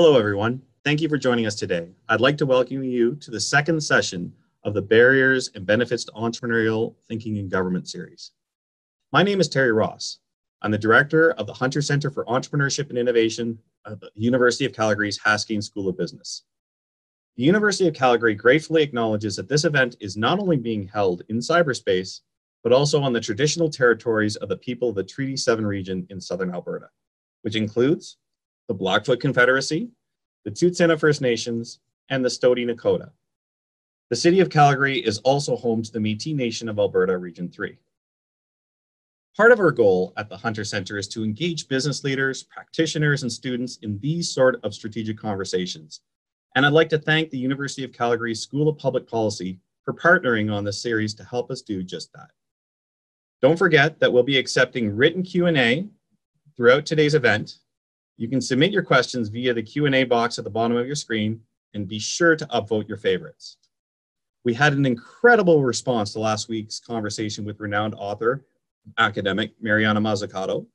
Hello, everyone. Thank you for joining us today. I'd like to welcome you to the second session of the Barriers and Benefits to Entrepreneurial Thinking in Government series. My name is Terry Ross. I'm the director of the Hunter Center for Entrepreneurship and Innovation at the University of Calgary's Haskayne School of Business. The University of Calgary gratefully acknowledges that this event is not only being held in cyberspace, but also on the traditional territories of the people of the Treaty 7 region in southern Alberta, which includes the Blackfoot Confederacy, the Tsuut'ina First Nations, and the Stoney Nakoda. The city of Calgary is also home to the Métis Nation of Alberta Region 3. Part of our goal at the Hunter Center is to engage business leaders, practitioners, and students in these sort of strategic conversations. And I'd like to thank the University of Calgary School of Public Policy for partnering on this series to help us do just that. Don't forget that we'll be accepting written Q&A throughout today's event, you can submit your questions via the Q&A box at the bottom of your screen and be sure to upvote your favorites. We had an incredible response to last week's conversation with renowned author, academic Mariana Mazzucato,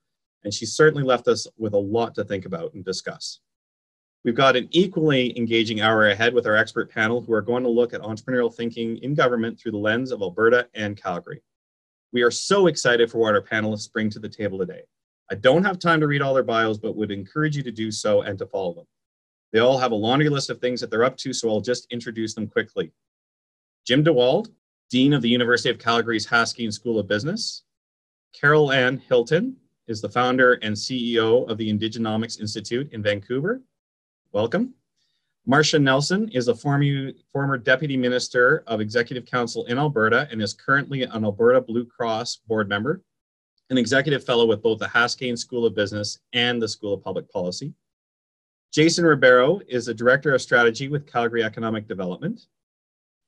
and she certainly left us with a lot to think about and discuss. We've got an equally engaging hour ahead with our expert panel who are going to look at entrepreneurial thinking in government through the lens of Alberta and Calgary. We are so excited for what our panelists bring to the table today. I don't have time to read all their bios, but would encourage you to do so and to follow them. They all have a laundry list of things that they're up to, so I'll just introduce them quickly. Jim Dewald, Dean of the University of Calgary's Haskayne School of Business. Carol Ann Hilton is the founder and CEO of the Indigenomics Institute in Vancouver. Welcome. Marcia Nelson is a former, former Deputy Minister of Executive Council in Alberta and is currently an Alberta Blue Cross board member an executive fellow with both the Haskayne School of Business and the School of Public Policy. Jason Ribeiro is a Director of Strategy with Calgary Economic Development.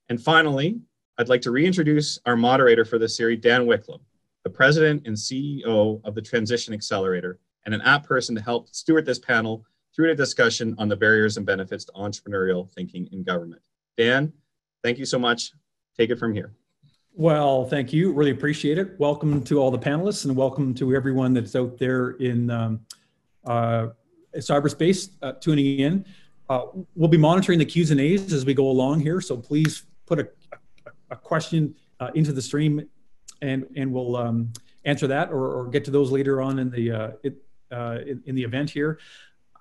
And finally, I'd like to reintroduce our moderator for this series, Dan Wicklum, the President and CEO of the Transition Accelerator, and an apt person to help steward this panel through a discussion on the barriers and benefits to entrepreneurial thinking in government. Dan, thank you so much. Take it from here. Well, thank you. Really appreciate it. Welcome to all the panelists and welcome to everyone that's out there in um, uh, cyberspace uh, tuning in. Uh, we'll be monitoring the Q's and A's as we go along here, so please put a, a, question uh, into the stream and, and we'll um, answer that or, or, get to those later on in the, uh, it, uh, in, in, the event here.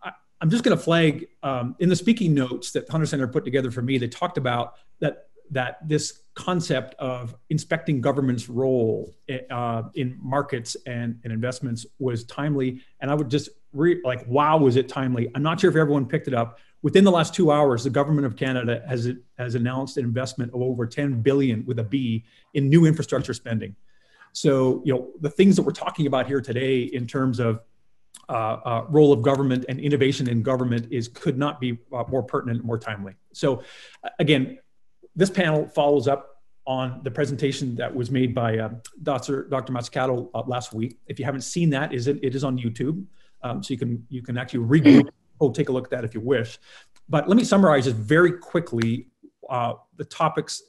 I, am just going to flag um, in the speaking notes that Hunter Center put together for me, they talked about that that this concept of inspecting government's role uh, in markets and, and investments was timely. And I would just re- like, wow, was it timely? I'm not sure if everyone picked it up. Within the last two hours, the government of Canada has has announced an investment of over 10 billion with a B in new infrastructure spending. So, you know, the things that we're talking about here today in terms of uh, uh, role of government and innovation in government is could not be uh, more pertinent, more timely. So, again, this panel follows up on the presentation that was made by uh, Dr. Dr. Mazzucato uh, last week. If you haven't seen that, is it, it is on YouTube, um, so you can you can actually regroup. Oh, take a look at that if you wish. But let me summarize just very quickly uh, the topics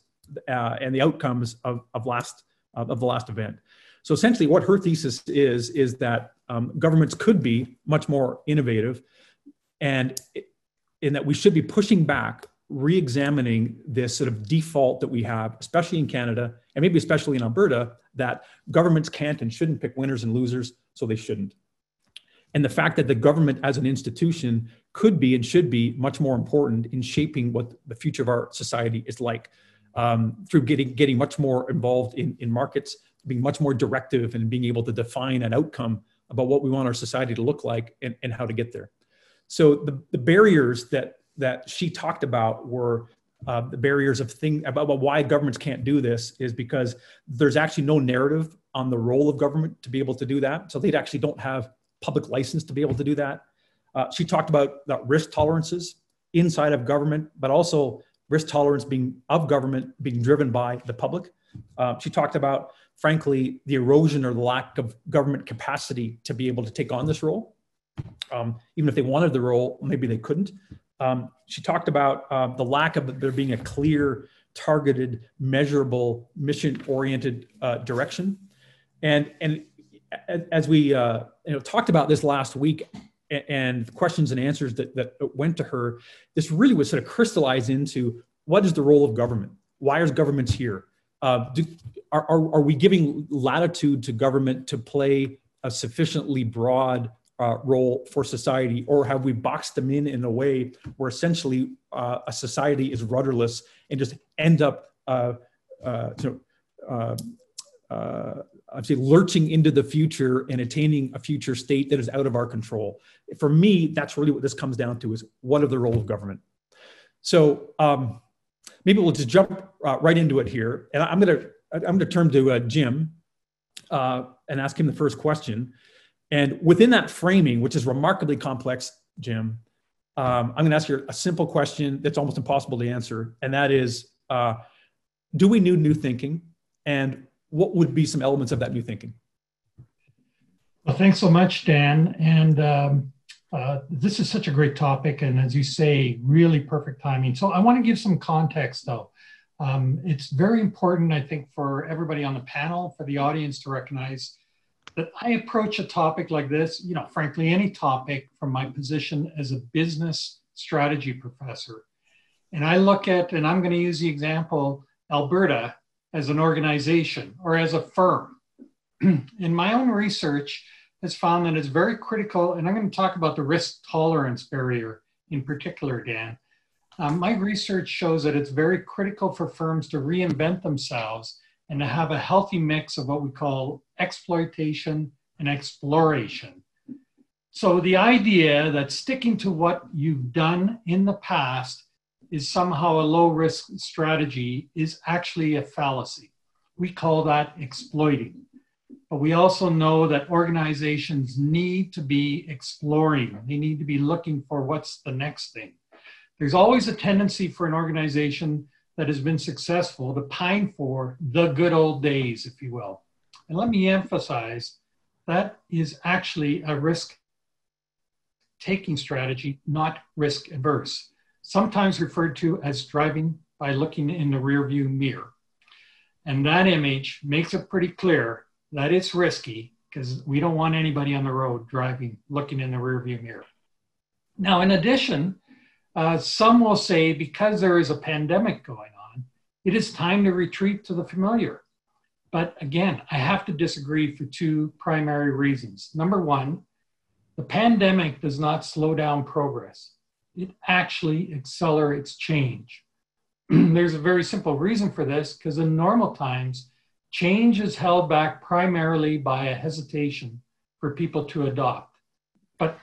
uh, and the outcomes of, of last of the last event. So essentially, what her thesis is is that um, governments could be much more innovative, and in that we should be pushing back re-examining this sort of default that we have, especially in Canada and maybe especially in Alberta, that governments can't and shouldn't pick winners and losers, so they shouldn't. And the fact that the government as an institution could be and should be much more important in shaping what the future of our society is like um, through getting, getting much more involved in, in markets, being much more directive and being able to define an outcome about what we want our society to look like and, and how to get there. So the, the barriers that that she talked about were uh, the barriers of thing about, about why governments can't do this is because there's actually no narrative on the role of government to be able to do that. So they actually don't have public license to be able to do that. Uh, she talked about the risk tolerances inside of government, but also risk tolerance being of government being driven by the public. Uh, she talked about, frankly, the erosion or the lack of government capacity to be able to take on this role. Um, even if they wanted the role, maybe they couldn't. Um, she talked about uh, the lack of there being a clear, targeted, measurable, mission-oriented uh, direction, and and as we uh, you know talked about this last week, and questions and answers that, that went to her, this really was sort of crystallized into what is the role of government? Why is government here? Uh, do, are, are, are, we giving latitude to government to play a sufficiently broad uh, role for society, or have we boxed them in in a way where essentially uh, a society is rudderless and just end up uh, uh, you know, uh, I'd say lurching into the future and attaining a future state that is out of our control. For me, that's really what this comes down to: is what are the role of government? So um, maybe we'll just jump uh, right into it here, and I'm going to I'm going to turn to Jim and ask him the first question. And within that framing, which is remarkably complex, Jim, um, I'm going to ask you a simple question that's almost impossible to answer, and that is: uh, Do we need new thinking? And what would be some elements of that new thinking? Well, thanks so much, Dan. And um, uh, this is such a great topic. And as you say, really perfect timing. So I want to give some context, though. Um, it's very important, I think, for everybody on the panel, for the audience to recognize that I approach a topic like this, you know, frankly, any topic from my position as a business strategy professor. And I look at, and I'm going to use the example, Alberta as an organization or as a firm. In my own research has found that it's very critical, and I'm going to talk about the risk tolerance barrier in particular, Dan. Um, my research shows that it's very critical for firms to reinvent themselves and to have a healthy mix of what we call exploitation and exploration. So, the idea that sticking to what you've done in the past is somehow a low risk strategy is actually a fallacy. We call that exploiting. But we also know that organizations need to be exploring, they need to be looking for what's the next thing. There's always a tendency for an organization that has been successful to pine for the good old days, if you will. And let me emphasize that is actually a risk taking strategy, not risk averse sometimes referred to as driving by looking in the rearview mirror. And that image makes it pretty clear that it's risky because we don't want anybody on the road driving, looking in the rearview mirror. Now, in addition, uh, some will say because there is a pandemic going on, it is time to retreat to the familiar. But again, I have to disagree for two primary reasons. Number one, the pandemic does not slow down progress it actually accelerates change. There's a very simple reason for this because in normal times, change is held back primarily by a hesitation for people to adopt. But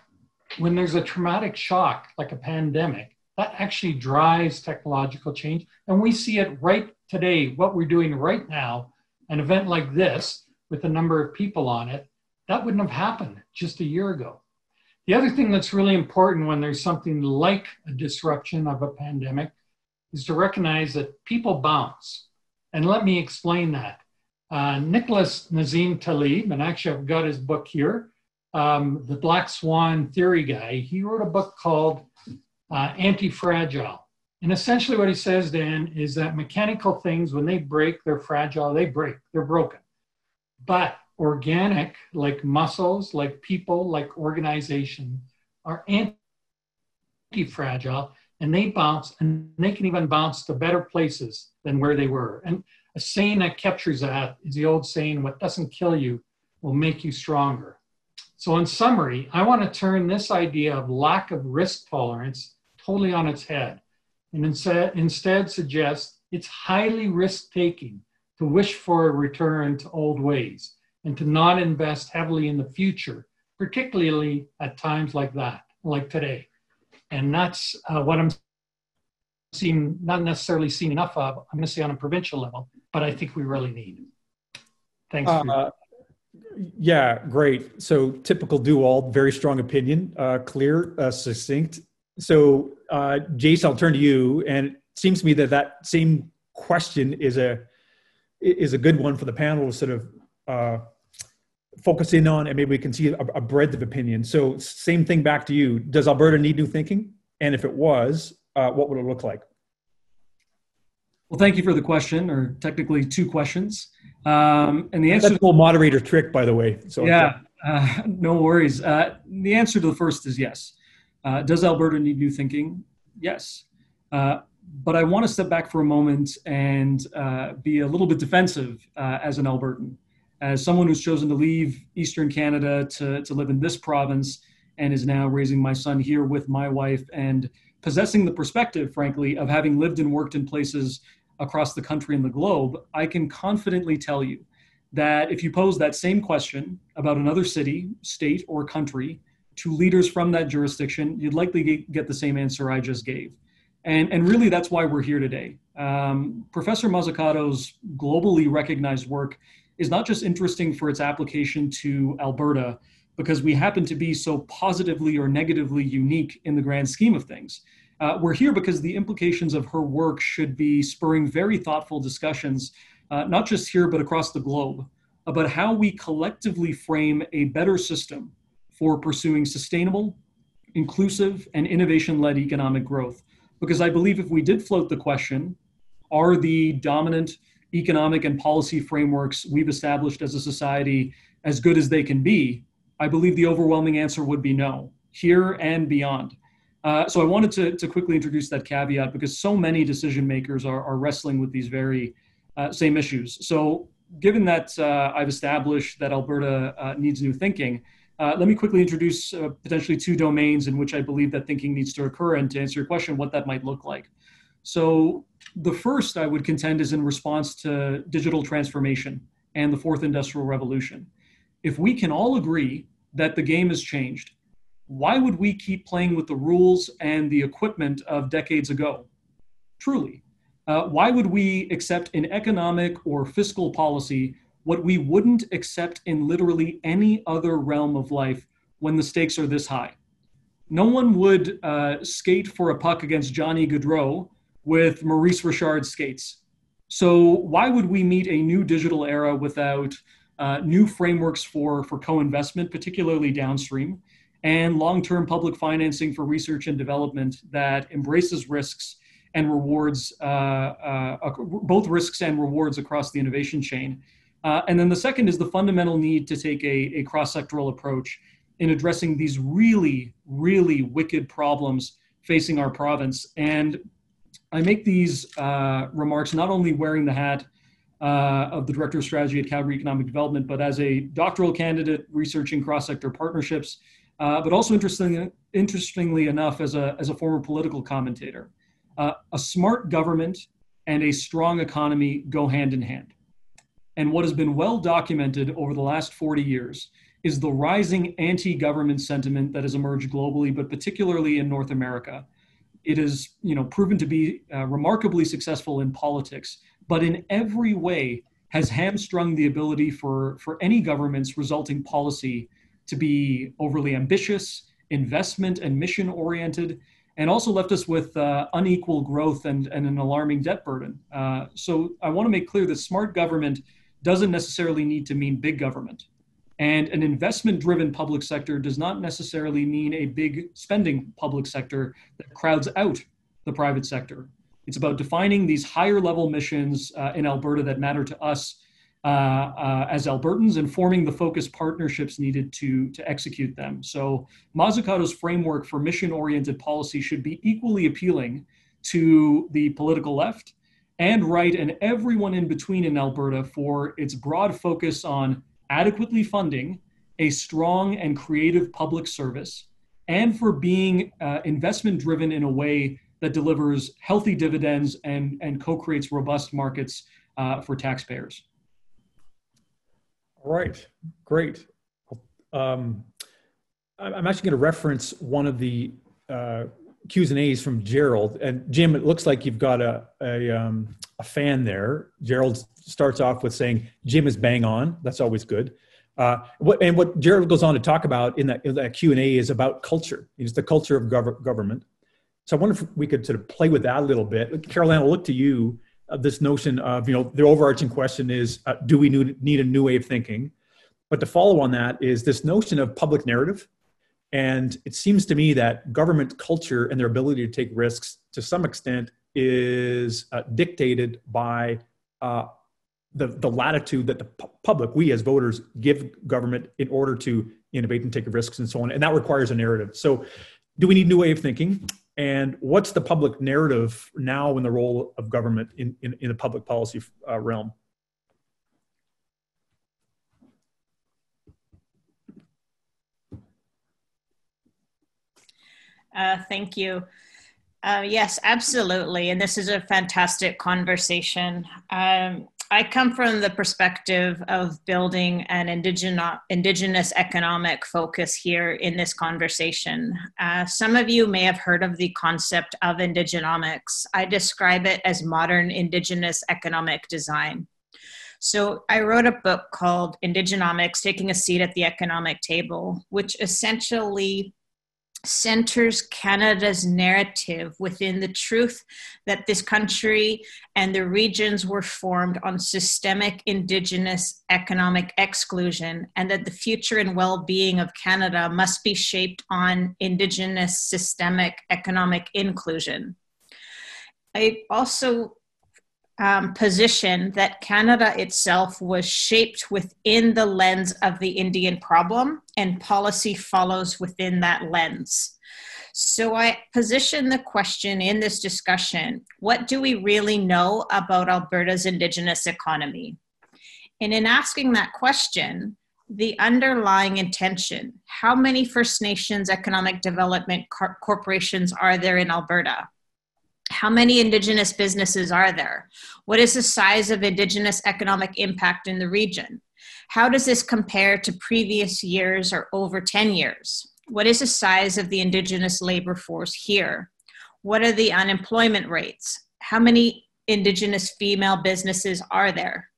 when there's a traumatic shock like a pandemic, that actually drives technological change. And we see it right today, what we're doing right now, an event like this with a number of people on it, that wouldn't have happened just a year ago. The other thing that's really important when there's something like a disruption of a pandemic is to recognize that people bounce. And let me explain that. Uh, Nicholas Nassim Taleb, and actually I've got his book here, um, the Black Swan Theory guy, he wrote a book called uh, Anti-Fragile. And essentially what he says, Dan, is that mechanical things, when they break, they're fragile, they break, they're broken. But organic, like muscles, like people, like organization, are anti-fragile and they bounce and they can even bounce to better places than where they were. And a saying that captures that is the old saying, what doesn't kill you will make you stronger. So in summary, I want to turn this idea of lack of risk tolerance totally on its head and instead, suggest it's highly risk taking to wish for a return to old ways and to not invest heavily in the future, particularly at times like that, like today. And that's uh, what I'm seeing, not necessarily seeing enough of, I'm going to say on a provincial level, but I think we really need. Thanks. Uh, yeah, great. So typical Dewald, very strong opinion, uh, clear, uh, succinct. So uh, Jace, I'll turn to you. And it seems to me that that same question is a is a good one for the panel to sort of uh, focus in on and maybe we can see a, a, breadth of opinion. So same thing back to you. Does Alberta need new thinking? And if it was, uh, what would it look like? Well, thank you for the question, or technically two questions. Um, and the answer that's a little moderator trick, by the way. So yeah, Uh, no worries. Uh, the answer to the first is yes. Uh, does Alberta need new thinking? Yes. Uh, but I want to step back for a moment and uh, be a little bit defensive uh, as an Albertan. As someone who's chosen to leave Eastern Canada to, to live in this province and is now raising my son here with my wife and possessing the perspective, frankly, of having lived and worked in places across the country and the globe, I can confidently tell you that if you pose that same question about another city, state, or country to leaders from that jurisdiction, you'd likely get the same answer I just gave. And, and really, that's why we're here today. Um, Professor Mazzucato's globally recognized work is not just interesting for its application to Alberta, because we happen to be so positively or negatively unique in the grand scheme of things. Uh, we're here because the implications of her work should be spurring very thoughtful discussions, uh, not just here, but across the globe, about how we collectively frame a better system for pursuing sustainable, inclusive, and innovation led economic growth. Because I believe if we did float the question, are the dominant economic and policy frameworks we've established as a society as good as they can be? I believe the overwhelming answer would be no, here and beyond. Uh, so I wanted to, to quickly introduce that caveat because so many decision makers are, are wrestling with these very uh, same issues. So given that uh, I've established that Alberta uh, needs new thinking, uh, let me quickly introduce potentially two domains in which I believe that thinking needs to occur and to answer your question, what that might look like. So the first I would contend is in response to digital transformation and the fourth industrial revolution. If we can all agree that the game has changed. Why would we keep playing with the rules and the equipment of decades ago? Truly. Uh, why would we accept in economic or fiscal policy what we wouldn't accept in literally any other realm of life when the stakes are this high? No one would uh, skate for a puck against Johnny Gaudreau with Maurice Richard's skates. So, why would we meet a new digital era without uh, new frameworks for, for co-investment, particularly downstream, and long-term public financing for research and development that embraces risks and rewards, uh, uh, both risks and rewards across the innovation chain. Uh, and then the second is the fundamental need to take a, a cross-sectoral approach in addressing these really, really wicked problems facing our province. And I make these uh, remarks not only wearing the hat uh, of the Director of Strategy at Calgary Economic Development, but as a doctoral candidate researching cross-sector partnerships, uh, but also interestingly, interestingly enough, as a, as a former political commentator. Uh, a smart government and a strong economy go hand in hand. And what has been well documented over the last 40 years is the rising anti-government sentiment that has emerged globally, but particularly in North America. It has, you know, proven to be uh, remarkably successful in politics, but in every way has hamstrung the ability for, for any government's resulting policy to be overly ambitious, investment and mission oriented, and also left us with uh, unequal growth and, and an alarming debt burden. Uh, so I want to make clear that smart government doesn't necessarily need to mean big government. And an investment driven public sector does not necessarily mean a big spending public sector that crowds out the private sector. It's about defining these higher level missions uh, in Alberta that matter to us uh, uh, as Albertans and forming the focused partnerships needed to, to execute them. So Mazzucato's framework for mission-oriented policy should be equally appealing to the political left and right and everyone in between in Alberta for its broad focus on adequately funding a strong and creative public service and for being uh, investment driven in a way that delivers healthy dividends and, and co-creates robust markets uh, for taxpayers. All right, great. Um, I'm actually going to reference one of the uh, Q's and A's from Gerald. And Jim, it looks like you've got a, a, um, a, fan there. Gerald starts off with saying, Jim is bang on. That's always good. Uh, what, and what Gerald goes on to talk about in that, in that Q&A is about culture. It's the culture of gov- government. So I wonder if we could sort of play with that a little bit. Carolina, I'll look to you. This notion of, you know, the overarching question is, uh, do we need a new way of thinking? But to follow on that is this notion of public narrative. And it seems to me that government culture and their ability to take risks to some extent is uh, dictated by uh, the, the latitude that the public, we as voters, give government in order to innovate and take risks and so on. And that requires a narrative. So, do we need a new way of thinking? And what's the public narrative now in the role of government in, in, in the public policy uh, realm? Uh, thank you. Uh, yes, absolutely. And this is a fantastic conversation. Um, I come from the perspective of building an indigenous, indigenous economic focus here in this conversation. Uh, some of you may have heard of the concept of indigenomics. I describe it as modern indigenous economic design. So I wrote a book called Indigenomics Taking a Seat at the Economic Table, which essentially centers Canada's narrative within the truth that this country and the regions were formed on systemic Indigenous economic exclusion, and that the future and well being of Canada must be shaped on Indigenous systemic economic inclusion. I also um, position that Canada itself was shaped within the lens of the Indian problem, and policy follows within that lens. So I position the question in this discussion what do we really know about Alberta's Indigenous economy? And in asking that question, the underlying intention how many First Nations economic development cor- corporations are there in Alberta? How many Indigenous businesses are there? What is the size of Indigenous economic impact in the region? How does this compare to previous years or over 10 years? What is the size of the Indigenous labor force here? What are the unemployment rates? How many Indigenous female businesses are there?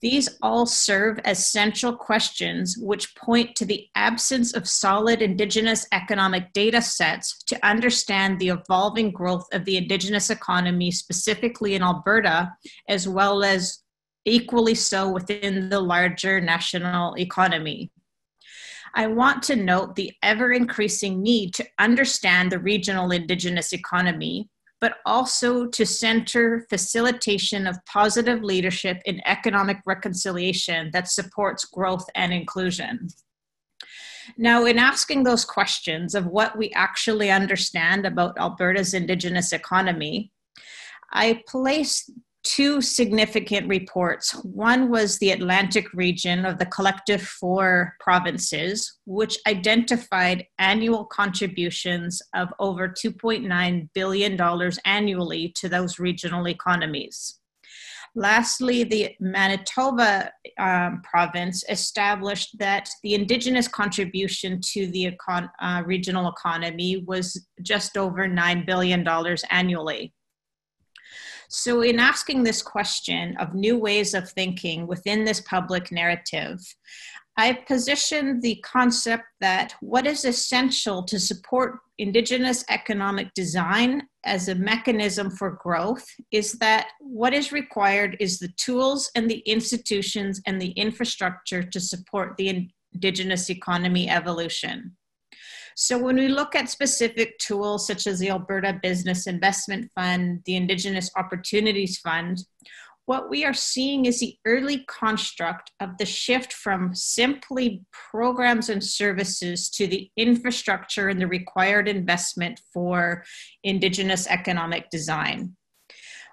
These all serve as central questions which point to the absence of solid Indigenous economic data sets to understand the evolving growth of the Indigenous economy, specifically in Alberta, as well as equally so within the larger national economy. I want to note the ever increasing need to understand the regional Indigenous economy but also to center facilitation of positive leadership in economic reconciliation that supports growth and inclusion. Now, in asking those questions of what we actually understand about Alberta's Indigenous economy, I place two significant reports. One was the Atlantic region of the Collective Four provinces, which identified annual contributions of over $2.9 billion annually to those regional economies. Lastly, the Manitoba um, province established that the Indigenous contribution to the econ- uh, regional economy was just over $9 billion annually. So, in asking this question of new ways of thinking within this public narrative, I position the concept that what is essential to support Indigenous economic design as a mechanism for growth is that what is required is the tools and the institutions and the infrastructure to support the Indigenous economy evolution. So when we look at specific tools such as the Alberta Business Investment Fund, the Indigenous Opportunities Fund, what we are seeing is the early construct of the shift from simply programs and services to the infrastructure and the required investment for Indigenous economic design.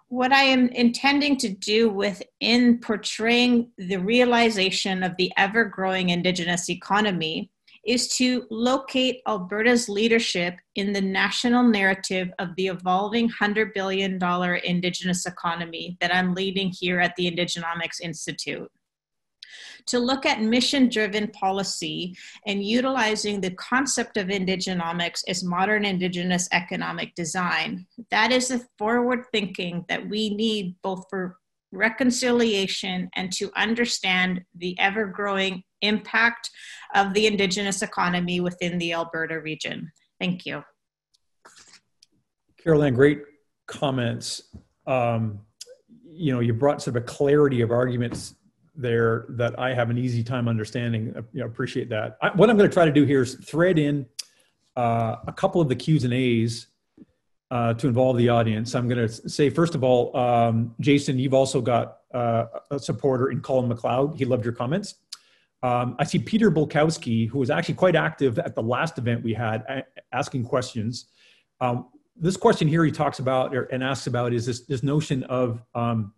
What I am intending to do within portraying the realization of the ever growing Indigenous economy is to locate Alberta's leadership in the national narrative of the evolving $100 billion Indigenous economy that I'm leading here at the Indigenomics Institute. To look at mission driven policy and utilizing the concept of Indigenomics as modern Indigenous economic design. That is the forward thinking that we need both for reconciliation and to understand the ever growing impact of the Indigenous economy within the Alberta region. Thank you. Carol Ann, great comments. Um, you know, you brought sort of a clarity of arguments there that I have an easy time understanding. I you know, appreciate that. I, what I'm going to try to do here is thread in uh, a couple of the Q's and A's uh, to involve the audience. I'm going to say, first of all, um, Jason, you've also got uh, a supporter in Colin McLeod. He loved your comments. Um, I see Peter Bulkowski, who was actually quite active at the last event we had, a- asking questions. Um, this question here he talks about or, and asks about is this, this notion of um,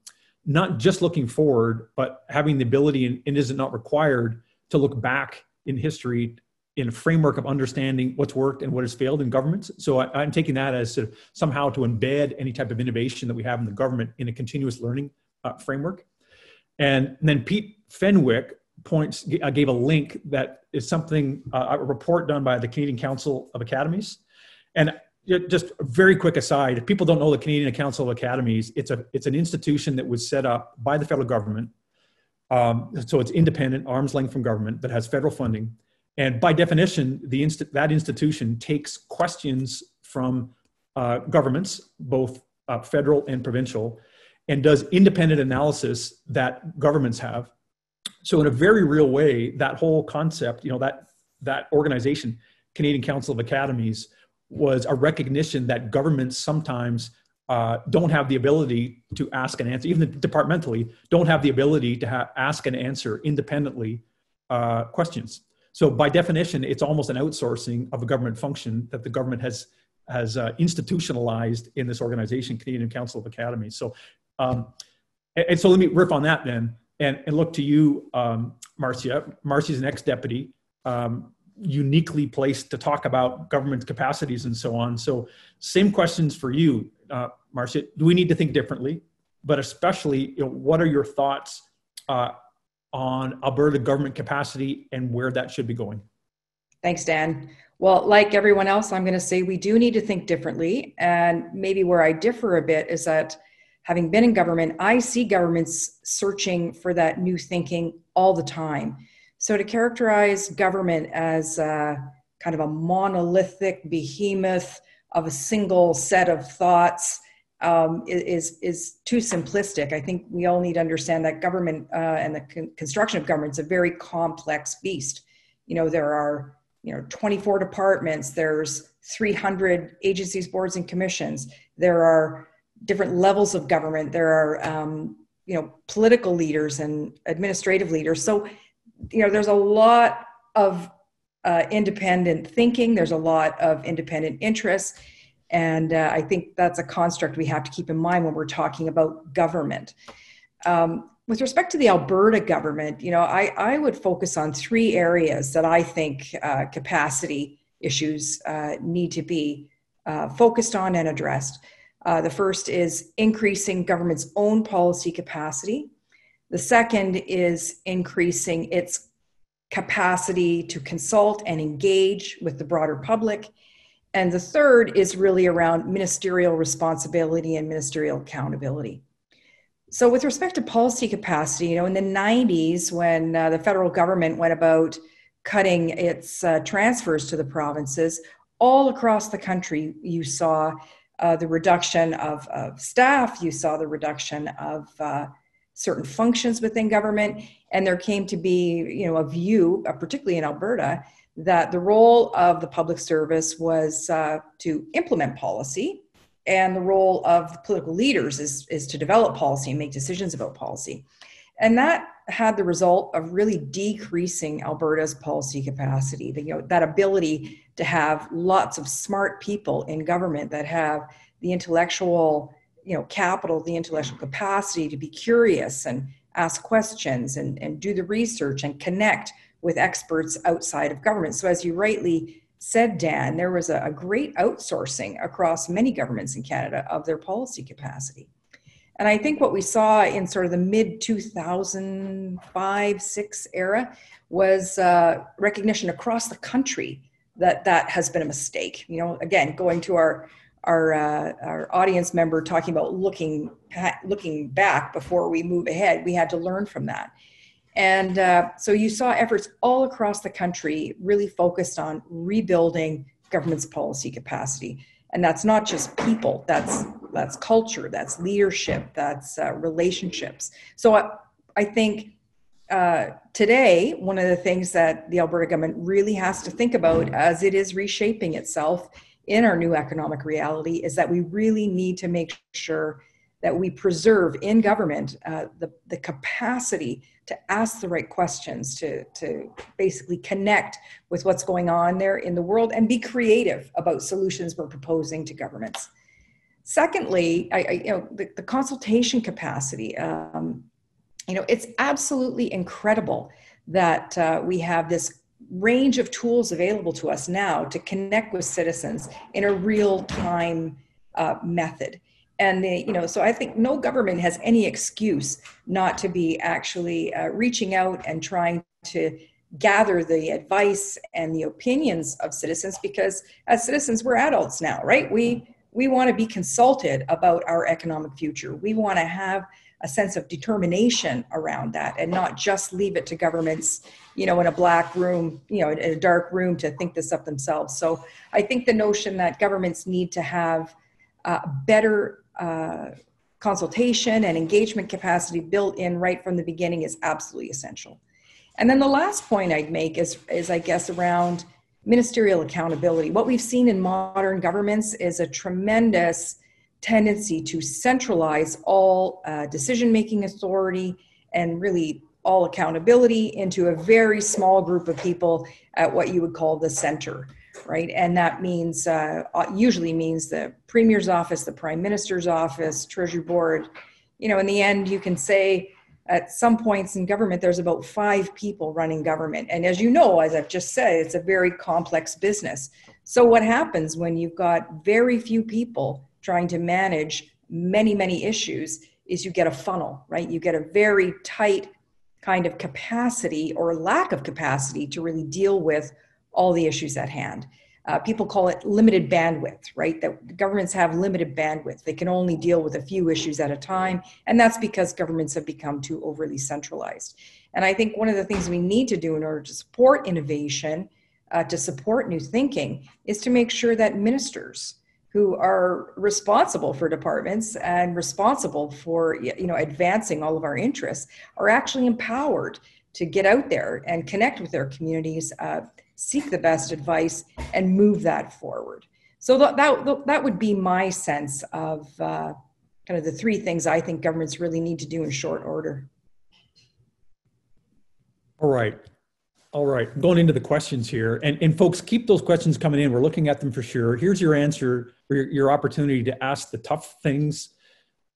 not just looking forward, but having the ability, and, and is it not required, to look back in history in a framework of understanding what's worked and what has failed in governments. So I, am taking that as sort of somehow to embed any type of innovation that we have in the government in a continuous learning uh, framework. And, and then Pete Fenwick points I gave a link that is something uh, a report done by the Canadian Council of Academies. And just a very quick aside, if people don't know the Canadian Council of Academies, it's a it's an institution that was set up by the federal government. Um, so it's independent, arm's length from government, that has federal funding. And by definition, the inst- that institution takes questions from uh, governments, both uh, federal and provincial, and does independent analysis that governments have so in a very real way that whole concept you know that that organization canadian council of academies was a recognition that governments sometimes uh, don't have the ability to ask and answer even departmentally don't have the ability to ha- ask and answer independently uh, questions. So by definition it's almost an outsourcing of a government function that the government has has uh, institutionalized in this organization canadian council of academies. So um, and, and so let me riff on that then and, and look to you, um, Marcia. Marcia's an ex-deputy, um, uniquely placed to talk about government capacities and so on. So same questions for you, uh, Marcia. Do we need to think differently? But especially, you know, what are your thoughts uh, on Alberta government capacity and where that should be going? Thanks, Dan. Well, like everyone else, I'm going to say we do need to think differently. And maybe where I differ a bit is that having been in government, I see governments searching for that new thinking all the time. So to characterize government as a, kind of a monolithic behemoth of a single set of thoughts um, is is too simplistic. I think we all need to understand that government uh, and the con- construction of government is a very complex beast. You know, there are you know 24 departments. There's 300 agencies, boards, and commissions. There are different levels of government. There are, um, you know, political leaders and administrative leaders. So, you know, there's a lot of uh, independent thinking. There's a lot of independent interests. And uh, I think that's a construct we have to keep in mind when we're talking about government. Um, with respect to the Alberta government, you know, I, I would focus on three areas that I think uh, capacity issues uh, need to be uh, focused on and addressed. Uh, the first is increasing government's own policy capacity. The second is increasing its capacity to consult and engage with the broader public. And the third is really around ministerial responsibility and ministerial accountability. So, with respect to policy capacity, you know, in the 90s, when uh, the federal government went about cutting its uh, transfers to the provinces, all across the country, you saw uh, the reduction of, of, staff, you saw the reduction of uh, certain functions within government, and there came to be, you know, a view, uh, particularly in Alberta, that the role of the public service was uh, to implement policy, and the role of political leaders is, is to develop policy and make decisions about policy. And that had the result of really decreasing Alberta's policy capacity, the, you know, that ability to have lots of smart people in government that have the intellectual you know capital the intellectual capacity to be curious and ask questions and, and do the research and connect with experts outside of government. So as you rightly said dan there was a, a great outsourcing across many governments in canada of their policy capacity and i think what we saw in sort of the mid 2005 6 era was uh, recognition across the country that that has been a mistake. You know, again, going to our our uh, our audience member talking about looking looking back before we move ahead, we had to learn from that. And uh, so you saw efforts all across the country really focused on rebuilding government's policy capacity. And that's not just people, that's that's culture, that's leadership, that's uh, relationships. So I, I think uh, today, one of the things that the Alberta government really has to think about as it is reshaping itself in our new economic reality is that we really need to make sure that we preserve in government uh, the, the capacity to ask the right questions, to, to basically connect with what's going on there in the world and be creative about solutions we're proposing to governments. Secondly, I, I you know, the, the, consultation capacity, um, you know, it's absolutely incredible that uh, we have this range of tools available to us now to connect with citizens in a real time uh, method. And you know so i think no government has any excuse not to be actually uh, reaching out and trying to gather the advice and the opinions of citizens because as citizens we're adults now right? We we want to be consulted about our economic future. We want to have a sense of determination around that and not just leave it to governments you know in a black room you know in a dark room to think this up themselves. So i think the notion that governments need to have uh, better uh, consultation and engagement capacity built in right from the beginning is absolutely essential. And then the last point i'd make is, is i guess around ministerial accountability. What we've seen in modern governments is a tremendous tendency to centralize all uh, decision making authority and really all accountability into a very small group of people at what you would call the center right? And that means uh, usually means the premier's office the prime minister's office treasury board. You know in the end you can say at some points in government there's about five people running government and as you know as i've just said it's a very complex business so what happens when you've got very few people trying to manage many, many issues is you get a funnel, right? You get a very tight kind of capacity or lack of capacity to really deal with all the issues at hand. Uh, people call it limited bandwidth, right? That governments have limited bandwidth. They can only deal with a few issues at a time. And that's because governments have become too overly centralized. And I think one of the things we need to do in order to support innovation, uh, to support new thinking, is to make sure that ministers, who are responsible for departments and responsible for you know advancing all of our interests are actually empowered to get out there and connect with their communities uh, seek the best advice and move that forward so that, that, that would be my sense of uh, kind of the three things i think governments really need to do in short order all right all right, going into the questions here, and, and folks, keep those questions coming in. We're looking at them for sure. Here's your answer, your, your opportunity to ask the tough things.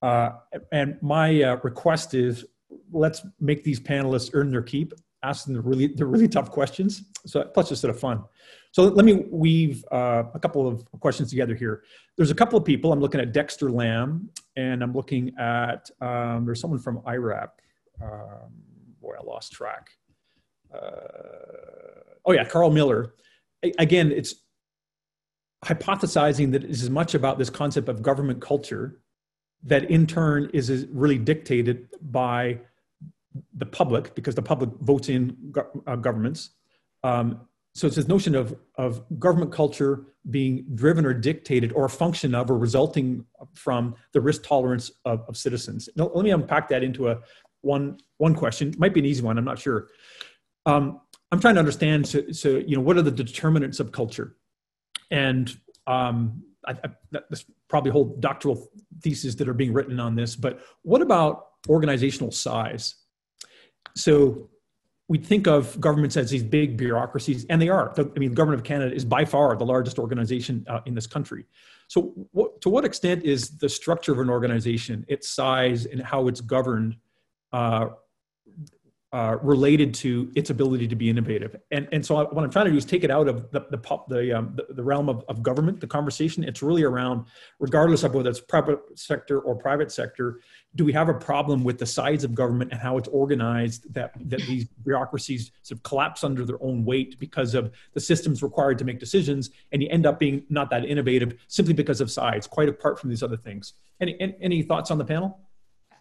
Uh, and my uh, request is, let's make these panelists earn their keep, ask them the really the really tough questions. So plus just sort of fun. So let me weave uh, a couple of questions together here. There's a couple of people. I'm looking at Dexter Lamb, and I'm looking at um, there's someone from IRAP. Um, boy, I lost track uh, oh yeah, Carl Miller. Again, it's hypothesizing that it's as much about this concept of government culture that in turn is really dictated by the public because the public votes in go- uh, governments. Um, so it's this notion of, of government culture being driven or dictated or a function of or resulting from the risk tolerance of, of citizens. Now, let me unpack that into a one, one question. It might be an easy one, I'm not sure. Um, I'm trying to understand. So, so, you know, what are the determinants of culture? And um, I, I, probably whole doctoral theses that are being written on this. But what about organizational size? So we think of governments as these big bureaucracies, and they are. I mean, the government of Canada is by far the largest organization uh, in this country. So, what, to what extent is the structure of an organization, its size, and how it's governed, uh, uh, related to its ability to be innovative. And, and so what I'm trying to do is take it out of the, the, the, um, the, the, realm of, of government, the conversation. It's really around, regardless of whether it's private sector or private sector, do we have a problem with the size of government and how it's organized that, that these bureaucracies sort of collapse under their own weight because of the systems required to make decisions and you end up being not that innovative simply because of size, quite apart from these other things. Any, any, any thoughts on the panel?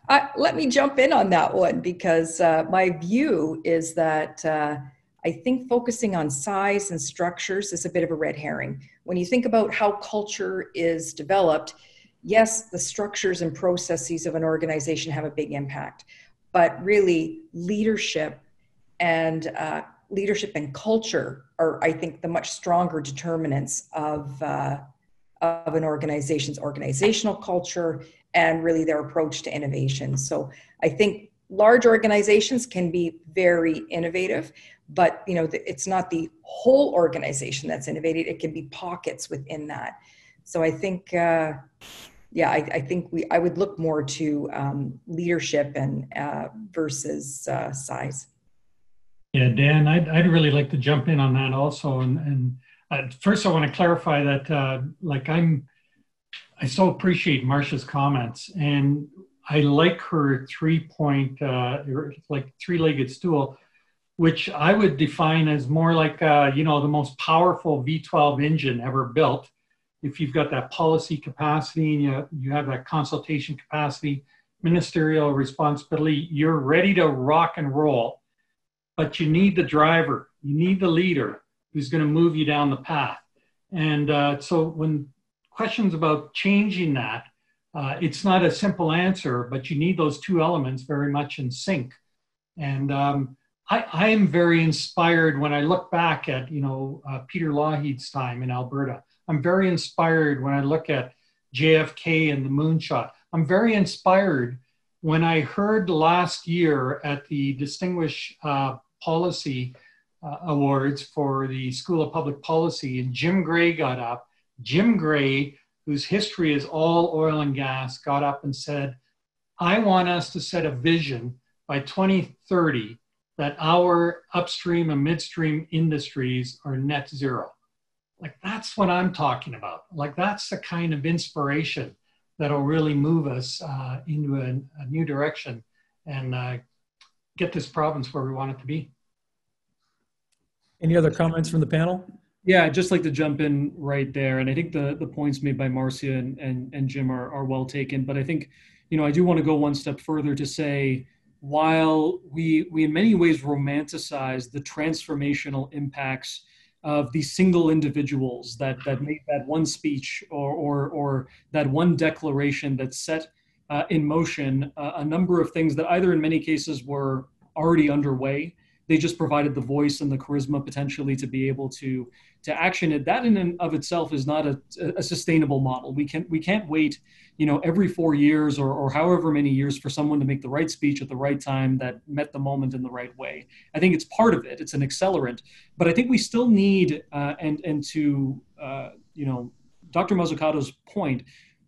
I, let me jump in on that one because uh, my view is that uh, I think focusing on size and structures is a bit of a red herring. When you think about how culture is developed, yes, the structures and processes of an organization have a big impact, but really leadership and uh, leadership and culture are, I think, the much stronger determinants of uh, of an organization's organizational culture and really their approach to innovation. So I think large organizations can be very innovative, but you know it's not the whole organization that's innovative. It can be pockets within that. So I think, uh, yeah, I, I, think we I would look more to um, leadership and uh, versus uh, size. Yeah, Dan, I'd, I'd really like to jump in on that also. And, and uh, first, I want to clarify that, uh, like, I'm, I so appreciate Marcia's comments, and I like her three point, uh, like three legged stool, which I would define as more like, uh, you know, the most powerful V12 engine ever built. If you've got that policy capacity and you, you have that consultation capacity, ministerial responsibility, you're ready to rock and roll but you need the driver, you need the leader who's going to move you down the path. And uh, so when questions about changing that, uh, it's not a simple answer, but you need those two elements very much in sync. And um, I, I, am very inspired when I look back at, you know, uh, Peter Lougheed's time in Alberta. I'm very inspired when I look at JFK and the moonshot. I'm very inspired when I heard last year at the Distinguished uh, Policy uh, Awards for the School of Public Policy, and Jim Gray got up. Jim Gray, whose history is all oil and gas, got up and said, I want us to set a vision by 2030 that our upstream and midstream industries are net zero. Like, that's what I'm talking about. Like, that's the kind of inspiration that'll really move us uh, into a, a, new direction and uh, get this province where we want it to be. Any other comments from the panel? Yeah, I'd just like to jump in right there. And I think the, the points made by Marcia and, and, and Jim are, are well taken. But I think, you know, I do want to go one step further to say, while we, we in many ways romanticize the transformational impacts of these single individuals that that made that one speech or or, or that one declaration that set uh, in motion uh, a number of things that either in many cases were already underway they just provided the voice and the charisma potentially to be able to to action it. That in and of itself is not a, a sustainable model. We can't we can't wait you know every four years or, or however many years for someone to make the right speech at the right time that met the moment in the right way. I think it's part of it. It's an accelerant. But i think we still need uh, and and to uh, you know dr mazzucato's point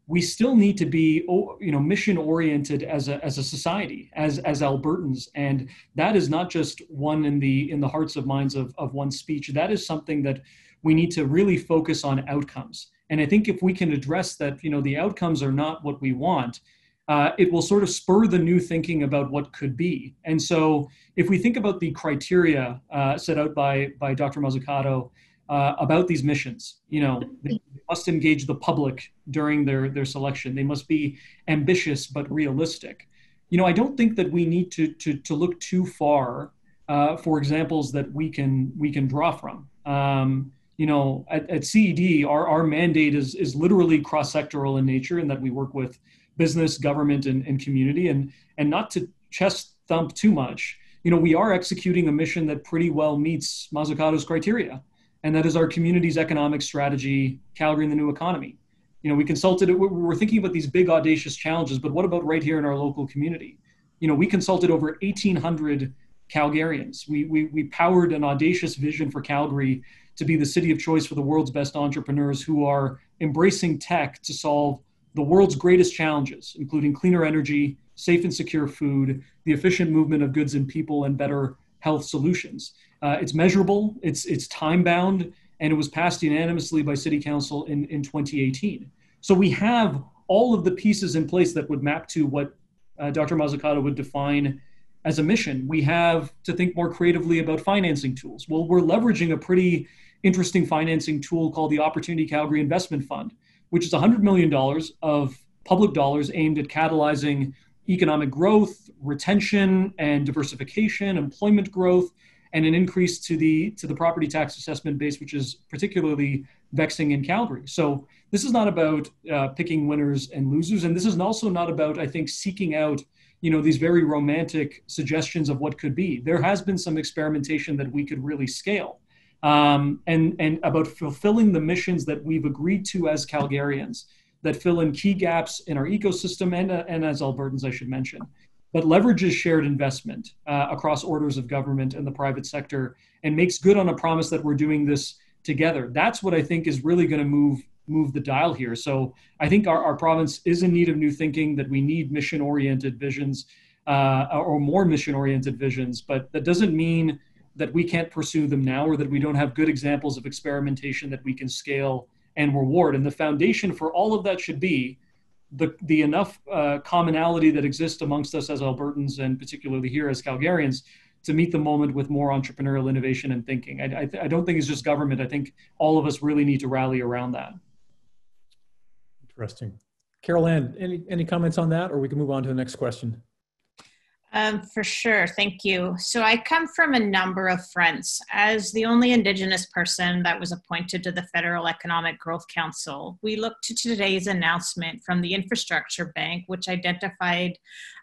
we still need to be you know mission oriented as a, as a society as as albertans. And that is not just one in the in the hearts of minds of, of one speech. That is something that we need to really focus on outcomes. And i think if we can address that you know the outcomes are not what we want uh, it will sort of spur the new thinking about what could be. And so if we think about the criteria uh, set out by by dr mazzucato uh, about these missions. You know, they must engage the public during their, their selection. They must be ambitious but realistic. You know, I don't think that we need to, to, to look too far uh, for examples that we can we can draw from. Um, you know, at, at, CED, our, our mandate is is literally cross sectoral in nature, in that we work with business, government, and, and community, and and not to chest thump too much. You know, we are executing a mission that pretty well meets Mazzucato's criteria and that is our community's economic strategy, Calgary and the new economy. You know, we consulted, we were thinking about these big audacious challenges, but what about right here in our local community? You know, we consulted over 1,800 Calgarians. We, we, we powered an audacious vision for Calgary to be the city of choice for the world's best entrepreneurs who are embracing tech to solve the world's greatest challenges, including cleaner energy, safe and secure food, the efficient movement of goods and people, and better health solutions. Uh, it's measurable, it's, it's time bound, and it was passed unanimously by City Council in, in 2018. So we have all of the pieces in place that would map to what uh, Dr. Mazzucato would define as a mission. We have to think more creatively about financing tools. Well, we're leveraging a pretty interesting financing tool called the Opportunity Calgary Investment Fund, which is $100 million of public dollars aimed at catalyzing economic growth, retention and diversification, employment growth, and an increase to the to the property tax assessment base, which is particularly vexing in Calgary. So this is not about uh, picking winners and losers, and this is also not about, I think, seeking out you know these very romantic suggestions of what could be. There has been some experimentation that we could really scale. um, and, and about fulfilling the missions that we've agreed to as Calgarians that fill in key gaps in our ecosystem and, uh, and as Albertans, I should mention. But leverages shared investment uh, across orders of government and the private sector and makes good on a promise that we're doing this together. That's what I think is really going to move move the dial here. So I think our, our province is in need of new thinking, that we need mission oriented visions uh, or more mission oriented visions. But that doesn't mean that we can't pursue them now or that we don't have good examples of experimentation that we can scale and reward. And the foundation for all of that should be the, the enough uh, commonality that exists amongst us as Albertans and particularly here as Calgarians to meet the moment with more entrepreneurial innovation and thinking. I, I, I don't think it's just government. I think all of us really need to rally around that. Interesting. Carol Ann, any, any comments on that, or we can move on to the next question? Um, for sure, thank you. So I come from a number of fronts. As the only Indigenous person that was appointed to the Federal Economic Growth Council, we look to today's announcement from the Infrastructure Bank, which identified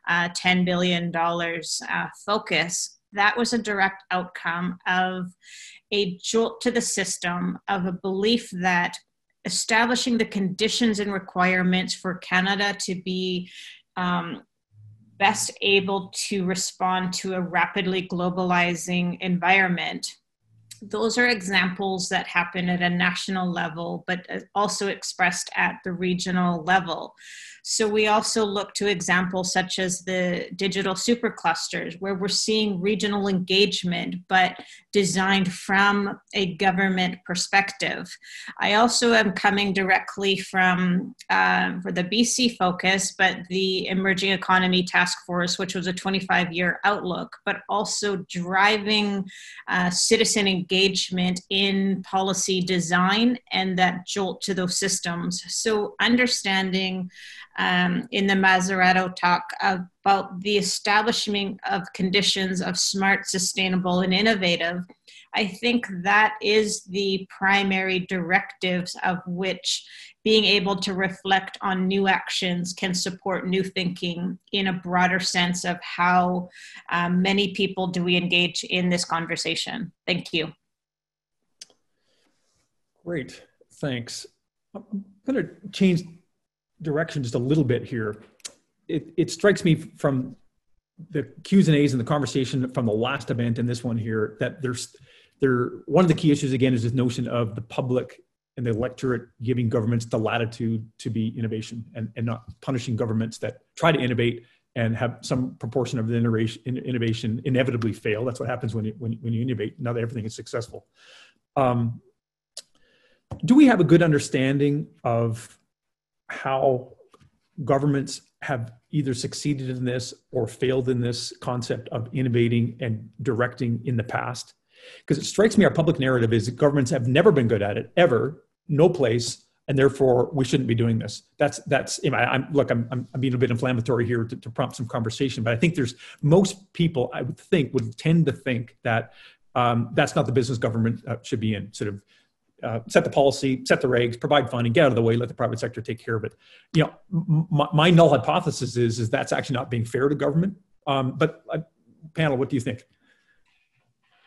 uh, $10 billion uh, focus. That was a direct outcome of a jolt to the system of a belief that establishing the conditions and requirements for Canada to be um, best able to respond to a rapidly globalizing environment. Those are examples that happen at a national level, but also expressed at the regional level. So we also look to examples such as the digital superclusters, where we're seeing regional engagement, but designed from a government perspective. I also am coming directly from uh, for the BC focus, but the Emerging Economy Task Force, which was a 25-year outlook, but also driving uh, citizen engagement in policy design and that jolt to those systems. So understanding um, in the Mazzucato talk about the establishment of conditions of smart, sustainable, and innovative. I think that is the primary directives of which being able to reflect on new actions can support new thinking in a broader sense of how um, many people do we engage in this conversation. Thank you. Great, thanks. I'm going to change direction just a little bit here. It, it strikes me from the Q's and A's and the conversation from the last event and this one here that there's there one of the key issues again is this notion of the public and the electorate giving governments the latitude to be innovation and, and not punishing governments that try to innovate and have some proportion of the innovation, innovation inevitably fail. That's what happens when you, when, when you innovate. Not everything is successful. Um, do we have a good understanding of how governments have either succeeded in this or failed in this concept of innovating and directing in the past. Because it strikes me our public narrative is that governments have never been good at it, ever, no place, and therefore we shouldn't be doing this. That's that's. I, am look, I'm, I'm being a bit inflammatory here to, to, prompt some conversation, but I think there's most people I would think would tend to think that um, that's not the business government uh, should be in. Sort of uh, set the policy, set the regs, provide funding, get out of the way, let the private sector take care of it. You know, m- my null hypothesis is is that's actually not being fair to government. Um, but uh, panel, what do you think?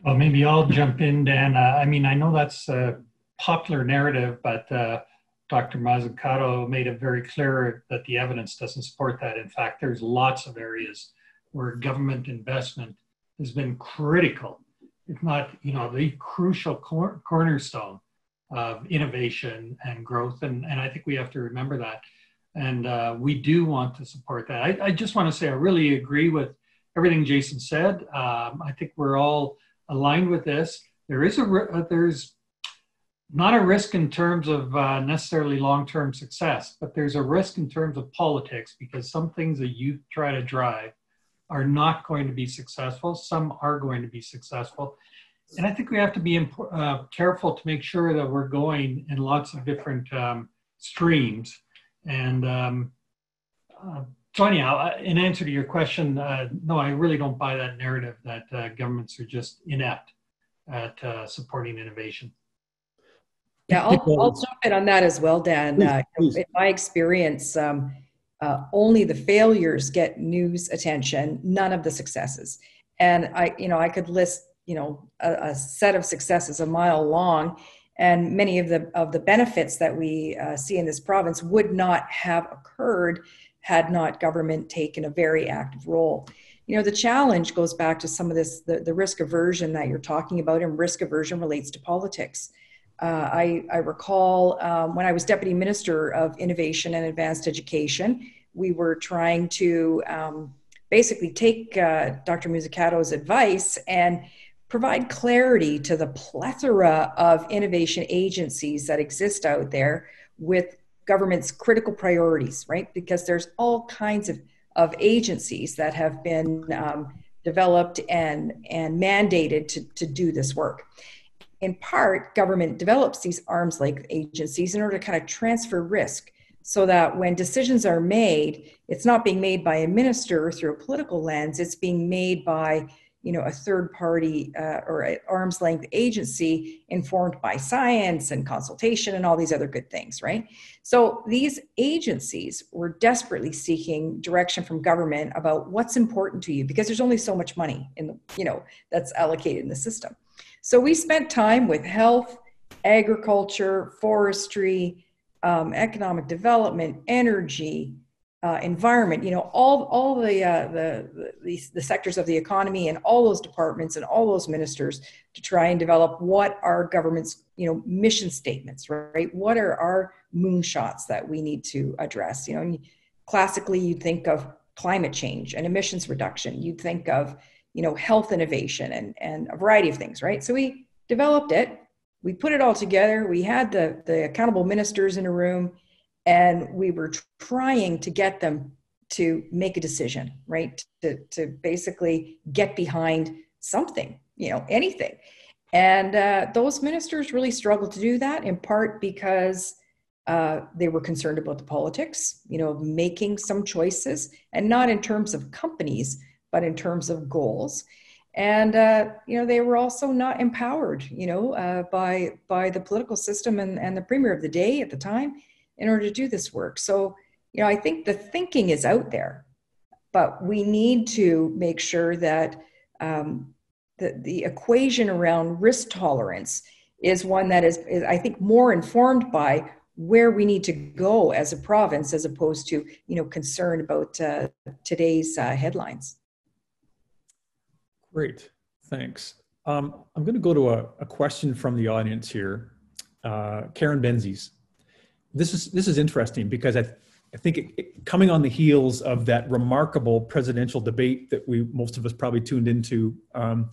Well, maybe I'll jump in, Dan. Uh, I mean, I know that's a popular narrative, but uh, Dr. Mazzucato made it very clear that the evidence doesn't support that. In fact, there's lots of areas where government investment has been critical, if not, you know, the crucial cor- cornerstone of innovation and growth. And, and I think we have to remember that. And uh, we do want to support that. I, I, just want to say I really agree with everything Jason said. Um, I think we're all aligned with this. There is a uh, there's not a risk in terms of uh, necessarily long-term success, but there's a risk in terms of politics because some things that you try to drive are not going to be successful. Some are going to be successful, and I think we have to be uh, careful to make sure that we're going in lots of different um, streams. And um, uh, so, anyhow, uh, in answer to your question, uh, no, I really don't buy that narrative that uh, governments are just inept at uh, supporting innovation. Yeah, I'll, I'll jump in on that as well, Dan. Please, please. In my experience, um, only the failures get news attention, none of the successes. And I, you know, I could list you know, a, a, set of successes a mile long, and many of the of the benefits that we uh, see in this province would not have occurred had not government taken a very active role. You know, the challenge goes back to some of this the, the risk aversion that you're talking about, and risk aversion relates to politics. Uh, I, I, recall um, when I was Deputy Minister of Innovation and Advanced Education, we were trying to um, basically take uh, Dr. Mazzucato's advice and provide clarity to the plethora of innovation agencies that exist out there with government's critical priorities, right? Because there's all kinds of, of agencies that have been um, developed and, and mandated to, to do this work. In part, government develops these arms length agencies in order to kind of transfer risk so that when decisions are made, it's not being made by a minister through a political lens, it's being made by you know a third party uh, or an arm's length agency informed by science and consultation and all these other good things right? So these agencies were desperately seeking direction from government about what's important to you because there's only so much money in the you know that's allocated in the system. So we spent time with health agriculture forestry um, economic development energy uh, environment, you know, all all the, uh, the, the the sectors of the economy and all those departments and all those ministers to try and develop what are government's you know mission statements, right? What are our moonshots that we need to address? You know, classically you'd think of climate change and emissions reduction. You'd think of you know health innovation and and a variety of things, right? So we developed it. We put it all together. We had the the accountable ministers in a room and we were trying to get them to make a decision right? To, to basically get behind something you know anything. And uh, those ministers really struggled to do that in part because uh, they were concerned about the politics you know making some choices and not in terms of companies but in terms of goals. And uh, you know they were also not empowered you know uh, by by the political system and, and the premier of the day at the time in order to do this work. So, you know, I think the thinking is out there, but we need to make sure that um, the, the equation around risk tolerance is one that is, is, I think, more informed by where we need to go as a province as opposed to, you know, concern about uh, today's uh, headlines. Great, thanks. Um, I'm going to go to a, a, question from the audience here. Uh, Karen Benzies this is this is interesting because I, I think it, it, coming on the heels of that remarkable presidential debate that we most of us probably tuned into, um,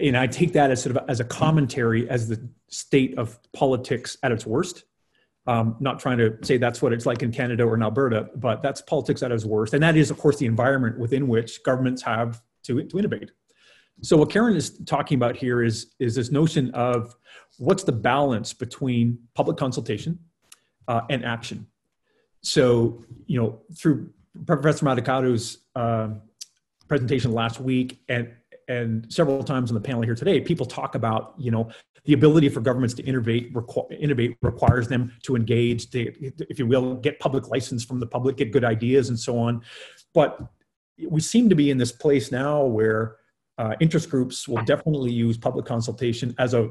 and I take that as sort of as a commentary as the state of politics at its worst. Um, not trying to say that's what it's like in Canada or in Alberta, but that's politics at its worst, and that is, of course, the environment within which governments have to to innovate. So what Karen is talking about here is is this notion of what's the balance between public consultation uh, and action. So, you know, through Professor Mazzucato's uh, presentation last week and and several times on the panel here today, people talk about, you know, the ability for governments to innovate, requ- innovate requires them to engage, to, if you will, get public license from the public, get good ideas and so on. But we seem to be in this place now where uh, interest groups will definitely use public consultation as a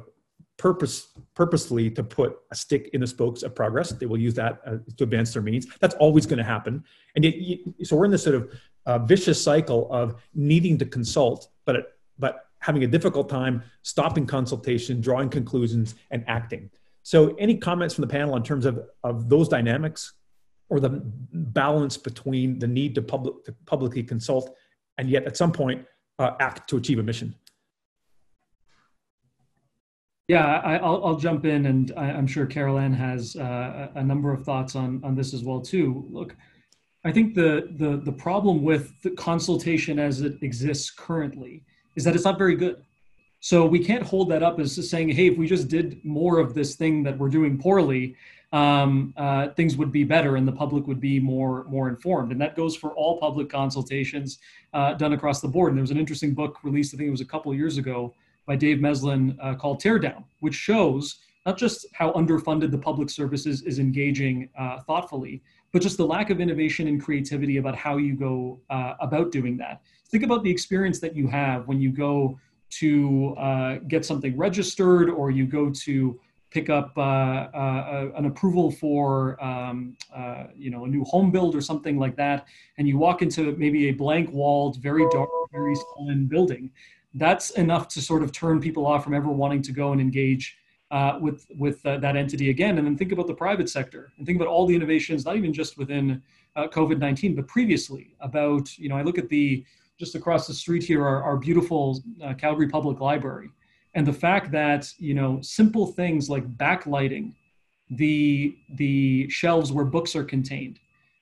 purpose purposefully to put a stick in the spokes of progress. They will use that uh, to advance their means. That's always going to happen. And yet, so we're in this sort of uh, vicious cycle of needing to consult, but but having a difficult time stopping consultation, drawing conclusions, and acting. So, any comments from the panel in terms of of those dynamics, or the balance between the need to public to publicly consult, and yet at some point uh, act to achieve a mission? Yeah, I, will I'll jump in, and I, am sure Carol has uh, a number of thoughts on on this as well too. Look, I think the the the problem with the consultation as it exists currently is that it's not very good. So we can't hold that up as saying, hey, if we just did more of this thing that we're doing poorly, um, uh, things would be better and the public would be more more informed. And that goes for all public consultations uh, done across the board. And there was an interesting book released, I think it was a couple of years ago, by Dave Meslin uh, called Teardown, which shows not just how underfunded the public services is engaging uh, thoughtfully, but just the lack of innovation and creativity about how you go uh, about doing that. Think about the experience that you have when you go to uh, get something registered or you go to pick up uh, uh, an approval for um, uh, you know a new home build or something like that, and you walk into maybe a blank walled, very dark, very sullen building, that's enough to sort of turn people off from ever wanting to go and engage uh, with with uh, that entity again. And then think about the private sector and think about all the innovations, not even just within uh, COVID nineteen, but previously. About you know, I look at the just across the street here, our, our beautiful Calgary Public Library and the fact that you know simple things like backlighting the the shelves where books are contained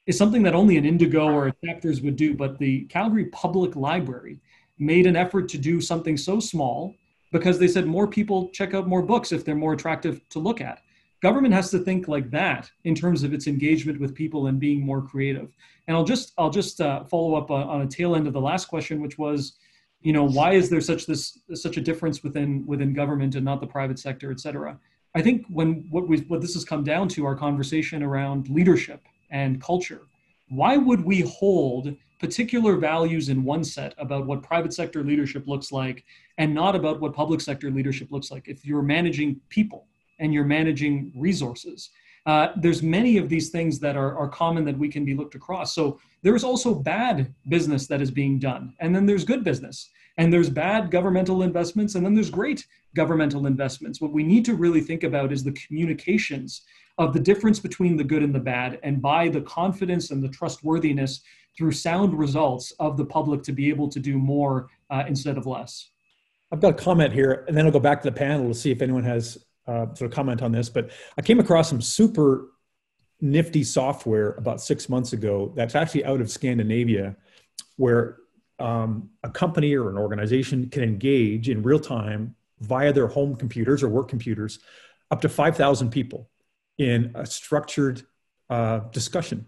is something that only an indigo or a chapters would do but the calgary public library made an effort to do something so small because they said more people check out more books if they're more attractive to look at. Government has to think like that in terms of its engagement with people and being more creative. And i'll just i'll just uh, follow up on, on a tail end of the last question which was you know why is there such this such a difference within within government and not the private sector et cetera? I think when what we what this has come down to our conversation around leadership and culture. Why would we hold particular values in one set about what private sector leadership looks like and not about what public sector leadership looks like if you're managing people and you're managing resources uh, there's many of these things that are, are common that we can be looked across. So there's also bad business that is being done, and then there's good business, and there's bad governmental investments, and then there's great governmental investments. What we need to really think about is the communications of the difference between the good and the bad, and by the confidence and the trustworthiness through sound results of the public to be able to do more uh, instead of less. I've got a comment here, and then I'll go back to the panel to see if anyone has uh, sort of comment on this, but I came across some super nifty software about six months ago that's actually out of Scandinavia, where um, a company or an organization can engage in real time via their home computers or work computers up to 5,000 people in a structured uh, discussion.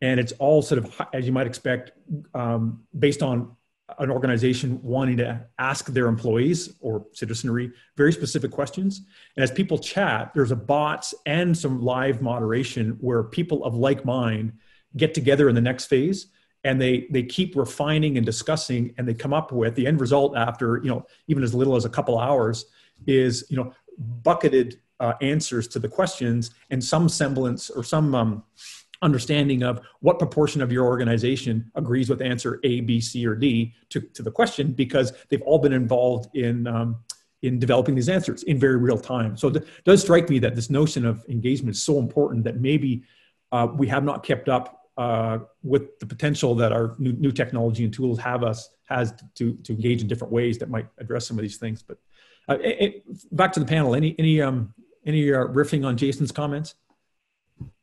And it's all sort of, as you might expect, um, based on an organization wanting to ask their employees or citizenry very specific questions. And as people chat, there's a bots and some live moderation where people of like mind get together in the next phase and they they keep refining and discussing and they come up with the end result after you know even as little as a couple hours is you know bucketed uh, answers to the questions and some semblance or some um, understanding of what proportion of your organization agrees with answer A, B, C, or D to, to the question because they've all been involved in, um, in developing these answers in very real time. So it does strike me that this notion of engagement is so important that maybe uh, we have not kept up uh, with the potential that our new, new technology and tools have us has to, to engage in different ways that might address some of these things. But uh, it, back to the panel, any, any, um, any uh, riffing on Jason's comments?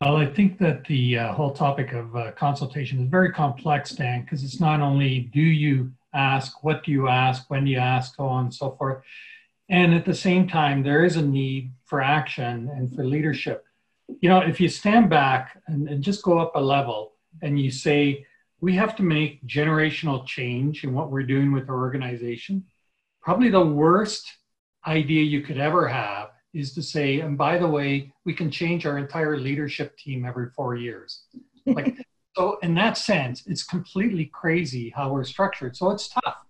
Well, I think that the uh, whole topic of uh, consultation is very complex, Dan, because it's not only do you ask, what do you ask, when do you ask, so on and so forth. And at the same time, there is a need for action and for leadership. You know, if you stand back and, and just go up a level and you say, we have to make generational change in what we're doing with our organization, probably the worst idea you could ever have is to say, and by the way, we can change our entire leadership team every four years. Like, so in that sense, it's completely crazy how we're structured. So it's tough.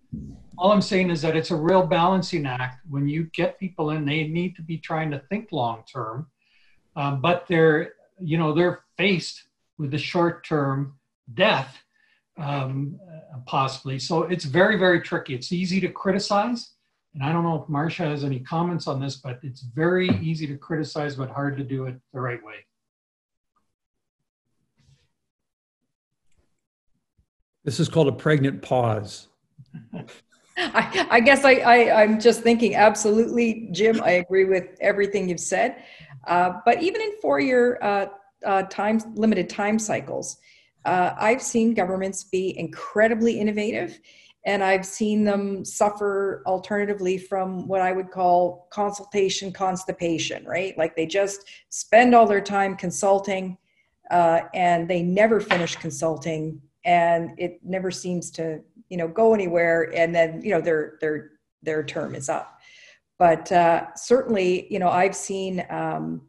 All I'm saying is that it's a real balancing act when you get people in, they need to be trying to think long term, um, but they're, you know, they're faced with the short term death um, possibly. So it's very, very tricky. It's easy to criticize and I don't know if Marcia has any comments on this, but it's very easy to criticize, but hard to do it the right way. This is called a pregnant pause. I, I, guess I, I, am just thinking, absolutely, Jim, I agree with everything you've said. Uh, but even in four year uh, uh, time, limited time cycles, uh, I've seen governments be incredibly innovative and I've seen them suffer alternatively from what I would call consultation constipation, right? Like they just spend all their time consulting uh, and they never finish consulting and it never seems to, you know, go anywhere and then, you know, their, their, their term is up. But uh, certainly, you know, I've seen um,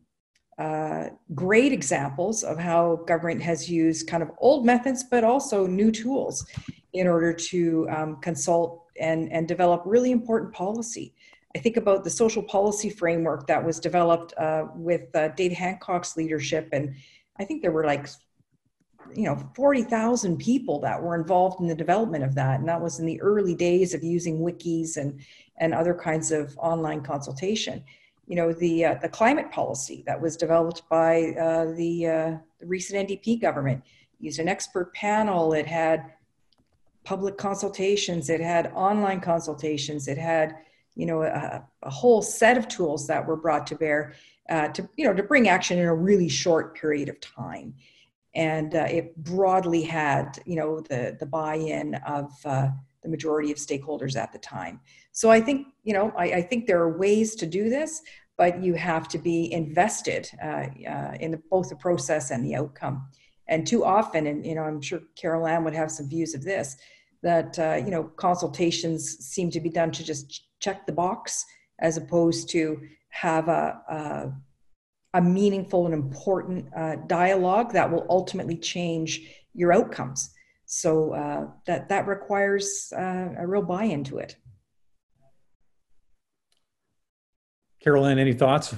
uh, great examples of how government has used kind of old methods, but also new tools in order to um, consult and, and develop really important policy. I think about the social policy framework that was developed uh, with uh, Dave Hancock's leadership, and I think there were like, you know, 40,000 people that were involved in the development of that, and that was in the early days of using wikis and and other kinds of online consultation. You know, the uh, the climate policy that was developed by uh, the, uh, the recent NDP government used an expert panel. It had public consultations. It had online consultations. It had you know a, a, whole set of tools that were brought to bear uh, to you know to bring action in a really short period of time and uh, it broadly had you know the the buy-in of uh, the majority of stakeholders at the time so i think you know I, I think there are ways to do this but you have to be invested uh, uh, in the, both the process and the outcome and too often and you know i'm sure carol ann would have some views of this that uh, you know consultations seem to be done to just check the box as opposed to have a, a, a meaningful and important uh, dialogue that will ultimately change your outcomes. So uh, that that requires uh, a real buy-in to it. Carol Ann, any thoughts?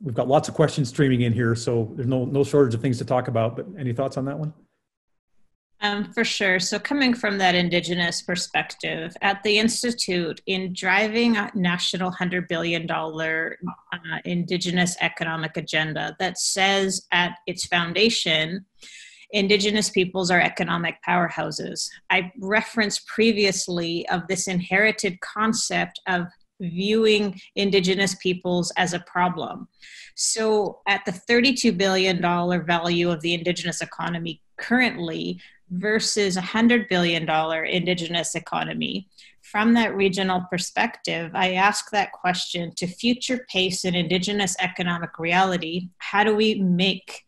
We've got lots of questions streaming in here, so there's no no shortage of things to talk about. But any thoughts on that one? Um, for sure. So, coming from that Indigenous perspective, at the Institute, in driving a national $100 billion uh, Indigenous economic agenda that says at its foundation, Indigenous peoples are economic powerhouses. I referenced previously of this inherited concept of viewing Indigenous peoples as a problem. So, at the $32 billion value of the Indigenous economy currently, versus a $100 billion indigenous economy. From that regional perspective, I ask that question to future pace an indigenous economic reality. How do we make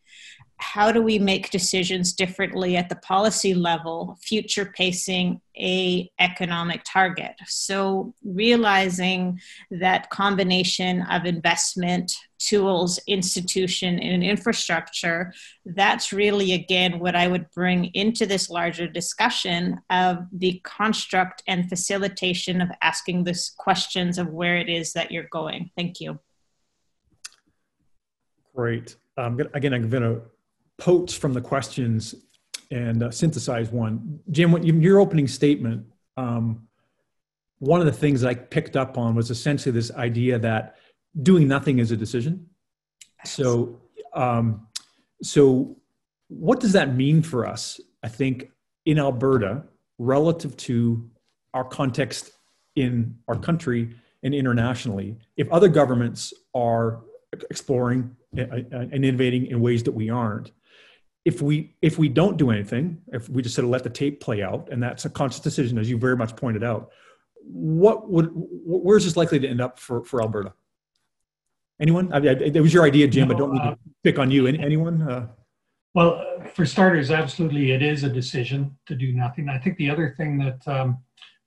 how do we make decisions differently at the policy level future pacing a economic target? So realizing that combination of investment tools institution and infrastructure that's really again what i would bring into this larger discussion of the construct and facilitation of asking this questions of where it is that you're going. Thank you. Great. Um, again i'm going to poach from the questions and uh, synthesize one. Jim, in your opening statement, um, one of the things I picked up on was essentially this idea that doing nothing is a decision. So, um, so what does that mean for us? I think in Alberta, relative to our context in our country and internationally, if other governments are exploring and innovating in ways that we aren't, if we if we don't do anything, if we just sort of let the tape play out, and that's a conscious decision, as you very much pointed out, what would where's this likely to end up for for Alberta? Anyone? I, it was your idea, Jim. No, I don't need uh, to pick on you. Any, anyone? Uh, well, for starters, absolutely, it is a decision to do nothing. I think the other thing that um,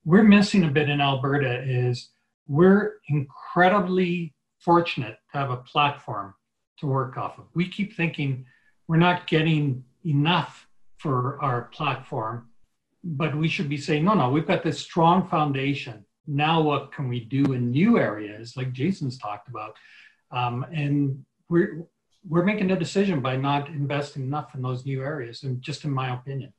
we're missing a bit in Alberta is we're incredibly fortunate to have a platform to work off of. We keep thinking we're not getting enough for our platform, but we should be saying, no, no, we've got this strong foundation. Now, what can we do in new areas, like Jason's talked about? Um, and we're we're making a decision by not investing enough in those new areas, and just in my opinion.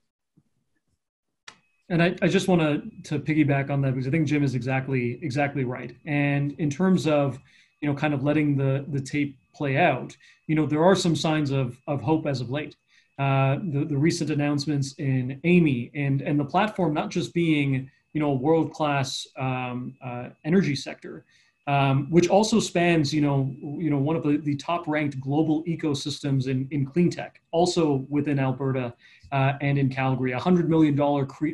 And I, I just want to to piggyback on that because I think Jim is exactly exactly right. And in terms of you know kind of letting the the tape play out, you know, there are some signs of, of hope as of late. Uh, the, the recent announcements in Amii and, and the platform not just being, you know, a world-class um, uh, energy sector, um, which also spans, you know, you know, one of the, the top-ranked global ecosystems in, in clean tech, also within Alberta uh, and in Calgary, a $100 million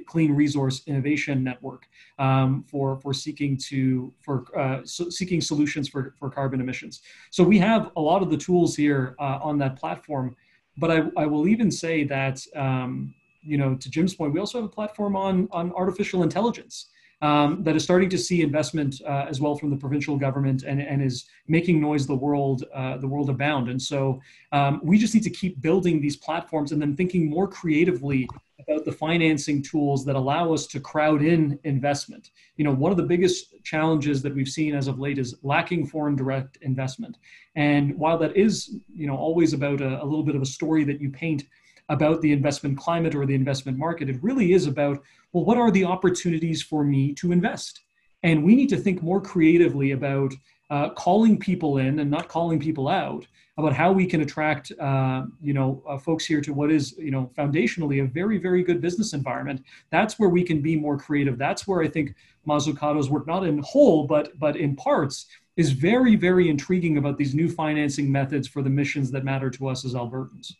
clean resource innovation network um, for, for seeking to, for uh, so seeking solutions for, for carbon emissions. So we have a lot of the tools here uh, on that platform, but I, I will even say that, um, you know, to Jim's point, we also have a platform on, on artificial intelligence um, that is starting to see investment uh, as well from the provincial government and, and is making noise the world uh, the world abound. And so um, we just need to keep building these platforms and then thinking more creatively about the financing tools that allow us to crowd in investment. You know, one of the biggest challenges that we've seen as of late is lacking foreign direct investment. And while that is, you know, always about a, a little bit of a story that you paint about the investment climate or the investment market, it really is about, well, what are the opportunities for me to invest? And we need to think more creatively about uh, calling people in and not calling people out about how we can attract uh, you know uh, folks here to what is you know foundationally a very very good business environment. That's where we can be more creative. That's where i think mazzucato's work not in whole but but in parts is very very intriguing about these new financing methods for the missions that matter to us as albertans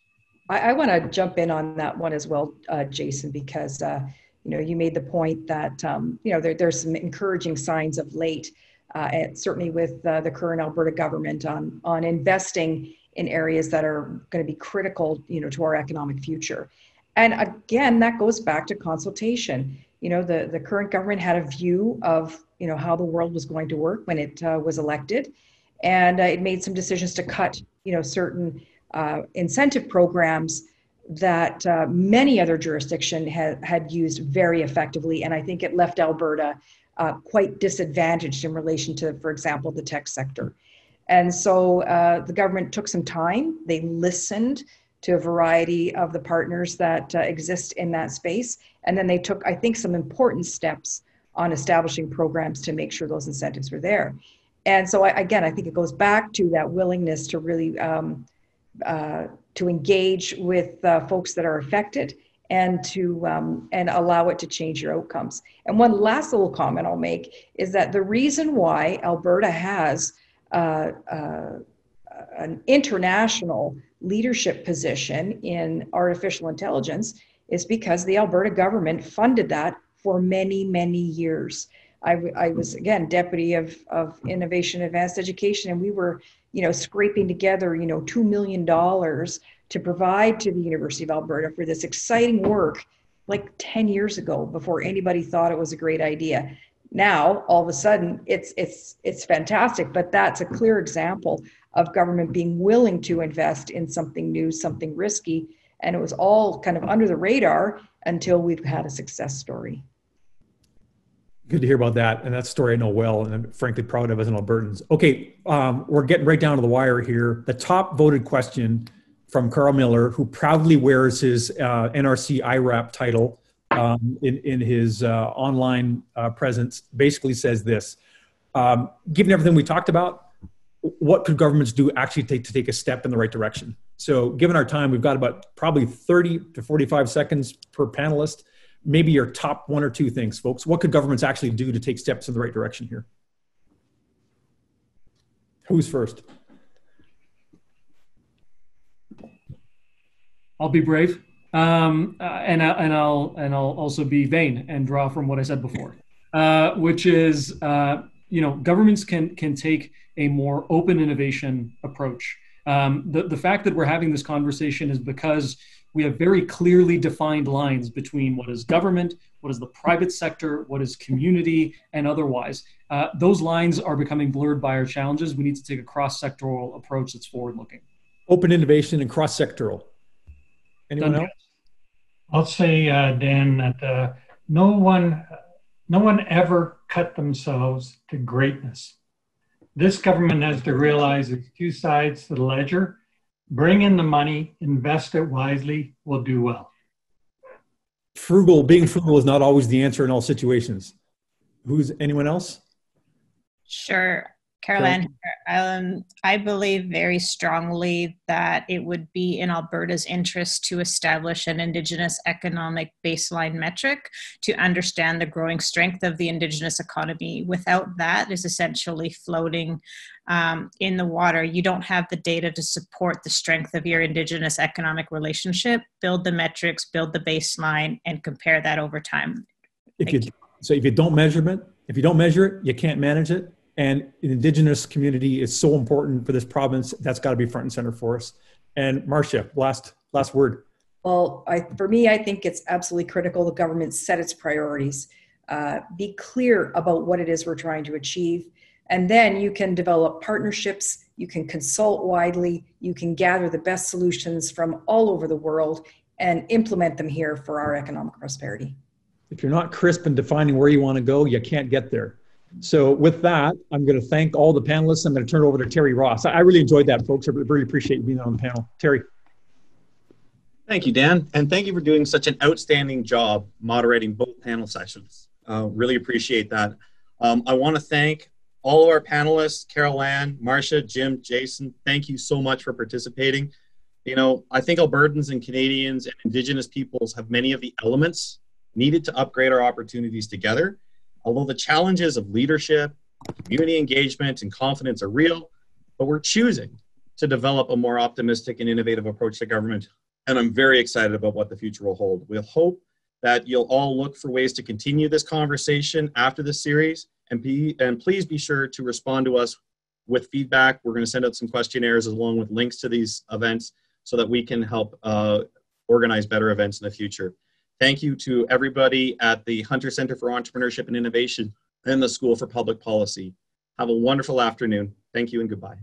i, I want to jump in on that one as well uh, jason because uh, you know you made the point that um, you know there, there's some encouraging signs of late uh, certainly with uh, the current Alberta government on on investing in areas that are going to be critical, you know, to our economic future. And again, that goes back to consultation. You know, the the current government had a view of you know how the world was going to work when it uh, was elected, and uh, it made some decisions to cut you know certain uh, incentive programs that uh, many other jurisdictions had, had used very effectively. And I think it left Alberta uh, quite disadvantaged in relation to, for example, the tech sector. And so uh, the government took some time. They listened to a variety of the partners that uh, exist in that space. And then they took, I think, some important steps on establishing programs to make sure those incentives were there. And so, I, again, I think it goes back to that willingness to really um, uh, to engage with uh, folks that are affected and to um, and allow it to change your outcomes. And one last little comment I'll make is that the reason why Alberta has uh, uh, an international leadership position in artificial intelligence is because the Alberta government funded that for many many years. I, I was again deputy of, of innovation advanced education and we were you know scraping together you know two million dollars to provide to the University of Alberta for this exciting work like 10 years ago before anybody thought it was a great idea. Now, all of a sudden, it's it's it's fantastic, but that's a clear example of government being willing to invest in something new, something risky, and it was all kind of under the radar until we've had a success story. Good to hear about that, and that story I know well, and I'm frankly proud of as an Albertans. Okay, um, we're getting right down to the wire here. The top voted question from Carl Miller, who proudly wears his uh, NRC IRAP title um, in, in his uh, online uh, presence, basically says this um, Given everything we talked about, what could governments do actually take to take a step in the right direction? So, given our time, we've got about probably 30 to 45 seconds per panelist. Maybe your top one or two things, folks. What could governments actually do to take steps in the right direction here? Who's first? I'll be brave, um, uh, and I, and I'll and I'll also be vain and draw from what I said before, uh, which is uh, you know governments can can take a more open innovation approach. Um, the the fact that we're having this conversation is because we have very clearly defined lines between what is government, what is the private sector, what is community, and otherwise. Uh, those lines are becoming blurred by our challenges. We need to take a cross sectoral approach that's forward looking. Open innovation and cross sectoral. Anyone else? I'll say, uh, Dan, that uh, no one, no one ever cut themselves to greatness. This government has to realize there's two sides to the ledger. Bring in the money, invest it wisely, will do well. Frugal, being frugal is not always the answer in all situations. Who's anyone else? Sure. Carol Ann, um, I believe very strongly that it would be in Alberta's interest to establish an Indigenous economic baseline metric to understand the growing strength of the Indigenous economy. Without that, is essentially floating um, in the water. You don't have the data to support the strength of your Indigenous economic relationship. Build the metrics, build the baseline, and compare that over time. If you, you, so, if you don't measurement, if you don't measure it, you can't manage it and the indigenous community is so important for this province. That's got to be front and center for us. And marcia last last word. Well I, for me i think it's absolutely critical the government set its priorities. Uh, be clear about what it is we're trying to achieve. And then you can develop partnerships. You can consult widely. You can gather the best solutions from all over the world and implement them here for our economic prosperity. If you're not crisp in defining where you want to go, you can't get there. So with that, I'm going to thank all the panelists. I'm going to turn it over to Terry Ross. I really enjoyed that, folks. I really appreciate you being on the panel. Terry. Thank you, Dan. And thank you for doing such an outstanding job moderating both panel sessions. Uh, really appreciate that. Um, I want to thank all of our panelists, Carol Ann, Marcia, Jim, Jason. Thank you so much for participating. You know, I think Albertans and Canadians and Indigenous peoples have many of the elements needed to upgrade our opportunities together Although the challenges of leadership, community engagement, and confidence are real, but we're choosing to develop a more optimistic and innovative approach to government. And I'm very excited about what the future will hold. We'll hope that you'll all look for ways to continue this conversation after this series. And, be, and please be sure to respond to us with feedback. We're going to send out some questionnaires along with links to these events so that we can help uh, organize better events in the future. Thank you to everybody at the Hunter Center for Entrepreneurship and Innovation and the School for Public Policy. Have a wonderful afternoon. Thank you and goodbye.